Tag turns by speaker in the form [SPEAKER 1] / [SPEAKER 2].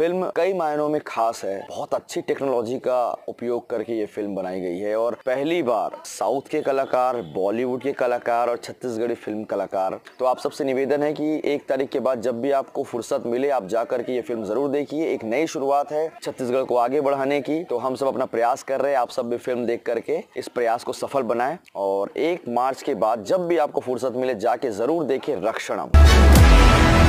[SPEAKER 1] Film कई मायनों में खास है। बहुत अच्छी टेक्नोलॉजी का उपयोग करके ये फ़िल्म बनाई गई है और पहली बार साउथ के कलाकार, बॉलीवुड के कलाकार और छत्तीसगढ़ी फ़िल्म कलाकार। तो आप सबसे निवेदन है कि एक तारीख के बाद जब भी आपको फुर्सत मिले, आप जा करके ये फ़िल्म ज़रूर देखिए। एक नई शुरुआत है छत्तीसगढ़ को आगे बढ़ाने की। तो हम सब अपना प्रयास कर रहे हैं, आप सब भी फ़िल्म देख करके इस प्रयास को सफल बनाएँ और एक मार्च के बाद जब भी आपको फुर्सत मिले, जाके ज़रूर देखें रक्षणम।